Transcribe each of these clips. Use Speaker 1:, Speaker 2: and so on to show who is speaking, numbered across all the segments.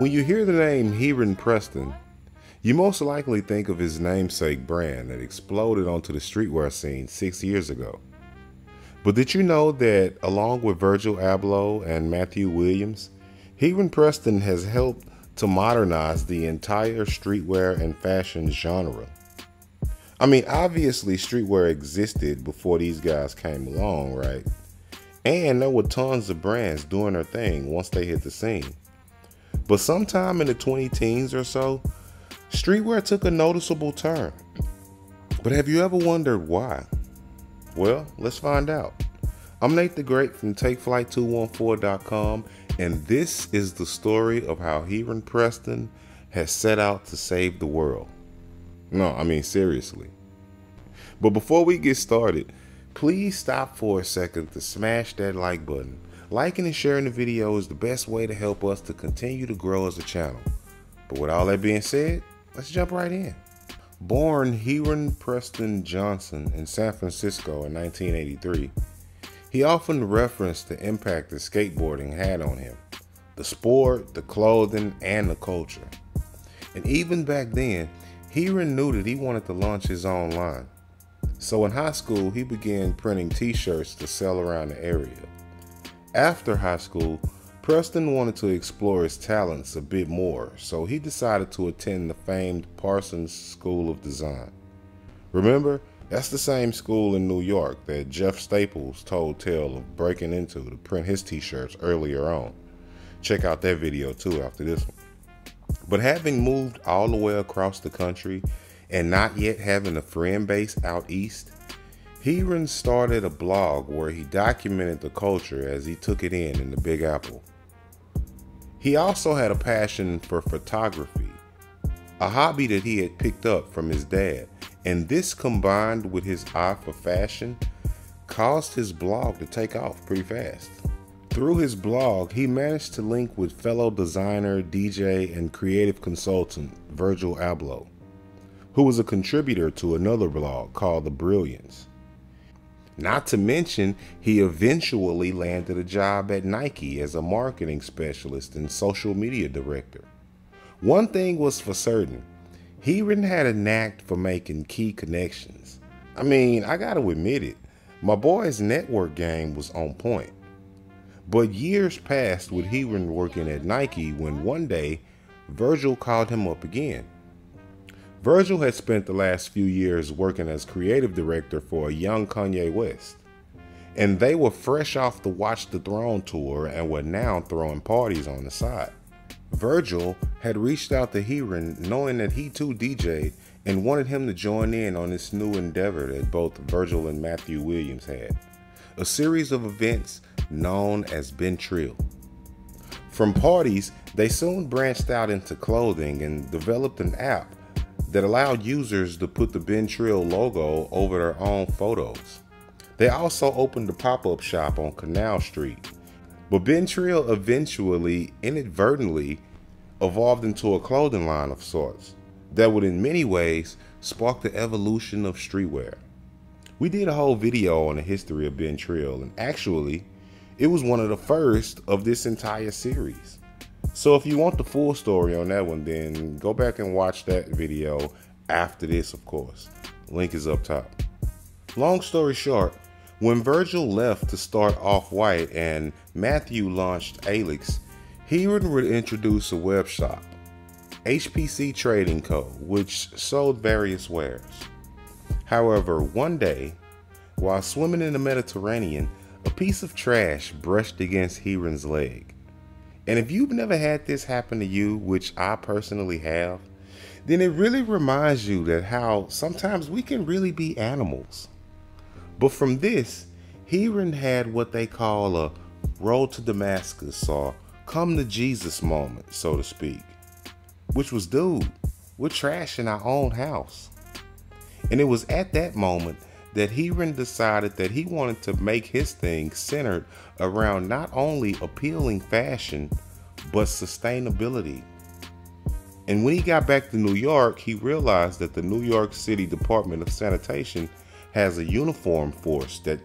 Speaker 1: When you hear the name Heron Preston, you most likely think of his namesake brand that exploded onto the streetwear scene six years ago. But did you know that along with Virgil Abloh and Matthew Williams, Heron Preston has helped to modernize the entire streetwear and fashion genre? I mean, obviously, streetwear existed before these guys came along, right? And there were tons of brands doing their thing once they hit the scene. But sometime in the 20 teens or so, streetwear took a noticeable turn. But have you ever wondered why? Well, let's find out. I'm Nate the Great from TakeFlight214.com, and this is the story of how Heron Preston has set out to save the world. No, I mean, seriously. But before we get started, please stop for a second to smash that like button. Liking and sharing the video is the best way to help us to continue to grow as a channel. But with all that being said, let's jump right in. Born Heron Preston Johnson in San Francisco in 1983, he often referenced the impact that skateboarding had on him the sport, the clothing, and the culture. And even back then, Heron knew that he wanted to launch his own line. So in high school, he began printing t shirts to sell around the area. After high school, Preston wanted to explore his talents a bit more, so he decided to attend the famed Parsons School of Design. Remember, that's the same school in New York that Jeff Staples told tale of breaking into to print his t shirts earlier on. Check out that video too after this one. But having moved all the way across the country and not yet having a friend base out east, Heron started a blog where he documented the culture as he took it in in the Big Apple. He also had a passion for photography, a hobby that he had picked up from his dad, and this combined with his eye for fashion caused his blog to take off pretty fast. Through his blog, he managed to link with fellow designer, DJ, and creative consultant Virgil Abloh, who was a contributor to another blog called The Brilliance. Not to mention, he eventually landed a job at Nike as a marketing specialist and social media director. One thing was for certain Heron had a knack for making key connections. I mean, I gotta admit it, my boy's network game was on point. But years passed with Heron working at Nike when one day Virgil called him up again. Virgil had spent the last few years working as creative director for a young Kanye West. And they were fresh off the Watch the Throne tour and were now throwing parties on the side. Virgil had reached out to Heron knowing that he too DJ'd and wanted him to join in on this new endeavor that both Virgil and Matthew Williams had. A series of events known as Been Trill. From parties, they soon branched out into clothing and developed an app that allowed users to put the Been Trill logo over their own photos. They also opened a pop up shop on Canal Street. But Been Trill eventually, inadvertently, evolved into a clothing line of sorts that would, in many ways, spark the evolution of streetwear. We did a whole video on the history of Been Trill, and actually, it was one of the first of this entire series. So if you want the full story on that one, then go back and watch that video after this, of course. Link is up top. Long story short, when Virgil left to start Off White and Matthew launched Alyx, Heron would introduce a web shop, HPC Trading Co., which sold various wares. However, one day, while swimming in the Mediterranean, a piece of trash brushed against Heron's leg. And if you've never had this happen to you, which I personally have, then it really reminds you that how sometimes we can really be animals. But from this, Heron had what they call a road to Damascus or come to Jesus moment, so to speak. Which was, dude, we're trashing our own house. And it was at that moment that Heron decided that he wanted to make his thing centered around not only appealing fashion, but sustainability. And when he got back to New York, he realized that the New York City Department of Sanitation has a uniform force that,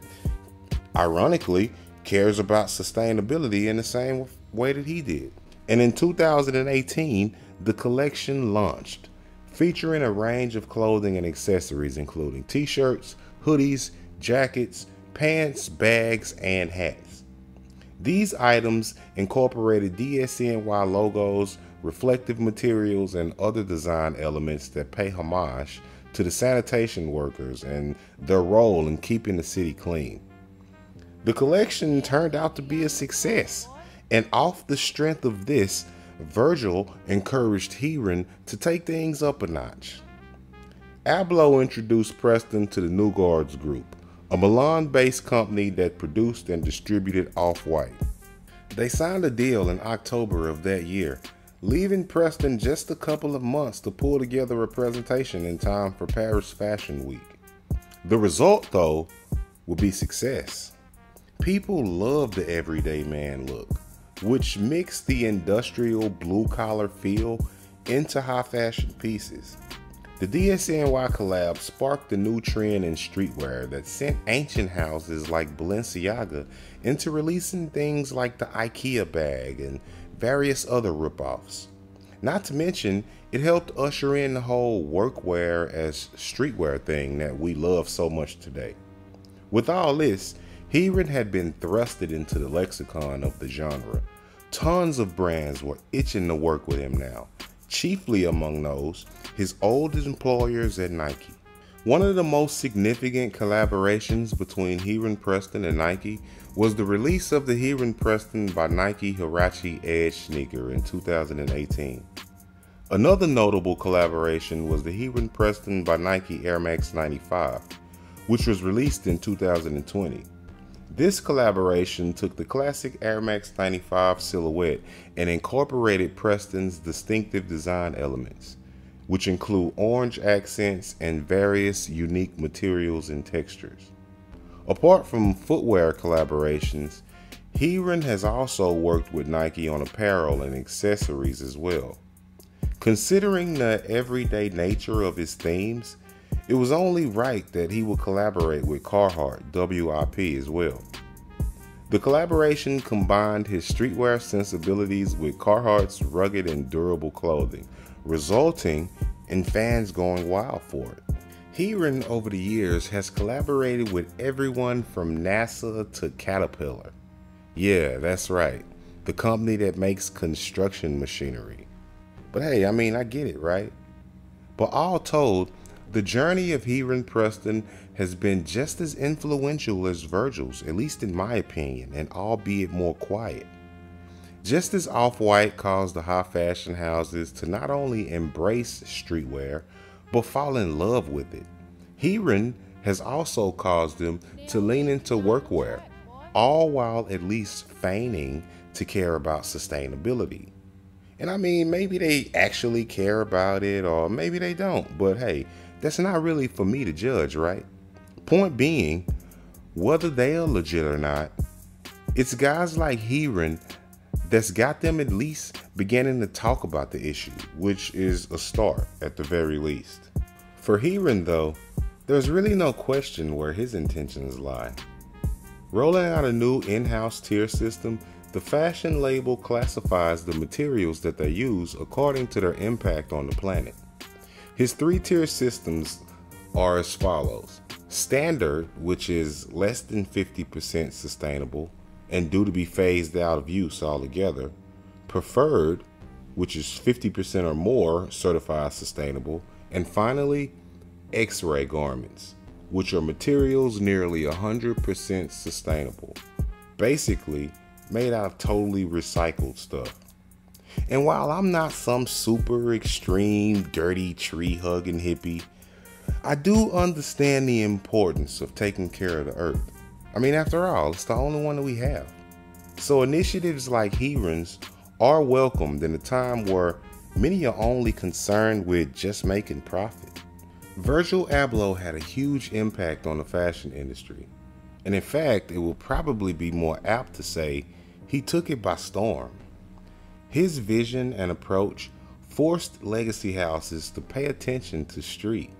Speaker 1: ironically, cares about sustainability in the same way that he did. And in 2018, the collection launched, featuring a range of clothing and accessories, including t shirts, hoodies, jackets, pants, bags, and hats. These items incorporated DSNY logos, reflective materials, and other design elements that pay homage to the sanitation workers and their role in keeping the city clean. The collection turned out to be a success, and off the strength of this, Virgil encouraged Heron to take things up a notch. Abloh introduced Preston to the New Guards Group, a Milan based company that produced and distributed Off White. They signed a deal in October of that year, leaving Preston just a couple of months to pull together a presentation in time for Paris Fashion Week. The result, though, will be success. People love the everyday man look, which mixed the industrial blue collar feel into high fashion pieces. The DSNY collab sparked a new trend in streetwear that sent ancient houses like Balenciaga into releasing things like the IKEA bag and various other ripoffs. Not to mention, it helped usher in the whole workwear as streetwear thing that we love so much today. With all this, Heron had been thrusted into the lexicon of the genre. Tons of brands were itching to work with him now, chiefly among those his old employers at Nike. One of the most significant collaborations between Heron Preston and Nike was the release of the Heron Preston by Nike Huarache Edge sneaker in 2018. Another notable collaboration was the Heron Preston by Nike Air Max 95, which was released in 2020. This collaboration took the classic Air Max 95 silhouette and incorporated Preston's distinctive design elements, which include orange accents and various unique materials and textures. Apart from footwear collaborations, Heron has also worked with Nike on apparel and accessories as well. Considering the everyday nature of his themes, it was only right that he would collaborate with Carhartt WIP as well. The collaboration combined his streetwear sensibilities with Carhartt's rugged and durable clothing, resulting in fans going wild for it. Heron, over the years, has collaborated with everyone from NASA to Caterpillar. Yeah, that's right, the company that makes construction machinery. But hey, I mean, I get it, right? But all told, the journey of Heron Preston has been just as influential as Virgil's, at least in my opinion, and albeit more quiet. Just as Off White caused the high fashion houses to not only embrace streetwear, but fall in love with it, Heron has also caused them to lean into workwear, all while at least feigning to care about sustainability. And I mean, maybe they actually care about it, or maybe they don't, but hey, that's not really for me to judge, right? Point being, whether they are legit or not, it's guys like Heron that's got them at least beginning to talk about the issue, which is a start at the very least. For Heron, though, there's really no question where his intentions lie. Rolling out a new in house tier system, the fashion label classifies the materials that they use according to their impact on the planet. His three tier systems are as follows Standard, which is less than 50% sustainable and due to be phased out of use altogether. Preferred, which is 50% or more certified sustainable. And finally, X ray garments, which are materials nearly 100% sustainable. Basically, made out of totally recycled stuff. And while I'm not some super extreme, dirty, tree hugging hippie, I do understand the importance of taking care of the earth. I mean, after all, it's the only one that we have. So, initiatives like Heron's are welcomed in a time where many are only concerned with just making profit. Virgil Abloh had a huge impact on the fashion industry. And in fact, it will probably be more apt to say he took it by storm. His vision and approach forced legacy houses to pay attention to street,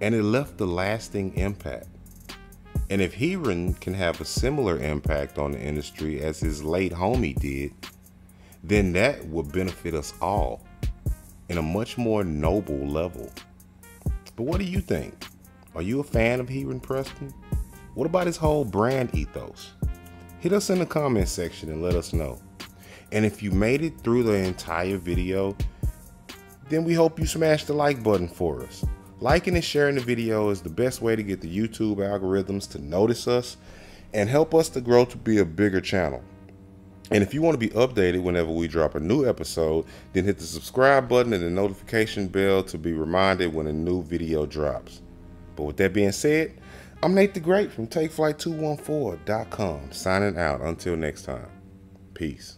Speaker 1: and it left a lasting impact. And if Heron can have a similar impact on the industry as his late homie did, then that would benefit us all in a much more noble level. But what do you think? Are you a fan of Heron Preston? What about his whole brand ethos? Hit us in the comment section and let us know. And if you made it through the entire video, then we hope you smash the like button for us. Liking and sharing the video is the best way to get the YouTube algorithms to notice us and help us to grow to be a bigger channel. And if you want to be updated whenever we drop a new episode, then hit the subscribe button and the notification bell to be reminded when a new video drops. But with that being said, I'm Nate the Great from TakeFlight214.com signing out until next time. Peace.